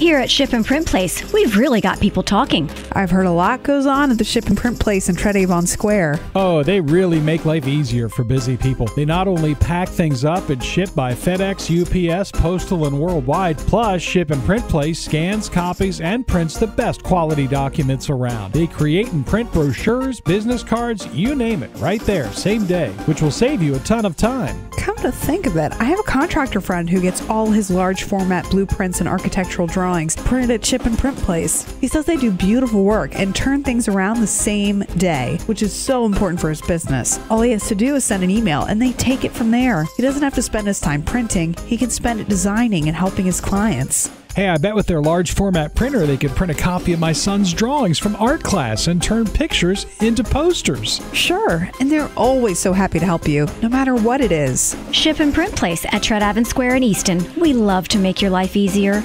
Here at Ship and Print Place, we've really got people talking. I've heard a lot goes on at the Ship and Print Place in Tred Avon Square. Oh, they really make life easier for busy people. They not only pack things up and ship by FedEx, UPS, Postal, and worldwide, plus Ship and Print Place scans, copies, and prints the best quality documents around. They create and print brochures, business cards, you name it, right there, same day, which will save you a ton of time. To think of it, I have a contractor friend who gets all his large format blueprints and architectural drawings printed at Ship and Print Place. He says they do beautiful work and turn things around the same day, which is so important for his business. All he has to do is send an email and they take it from there. He doesn't have to spend his time printing, he can spend it designing and helping his clients. Hey, I bet with their large format printer, they could print a copy of my son's drawings from art class and turn pictures into posters. Sure, and they're always so happy to help you, no matter what it is. Ship and Print Place at Tred Avon Square in Easton. We love to make your life easier.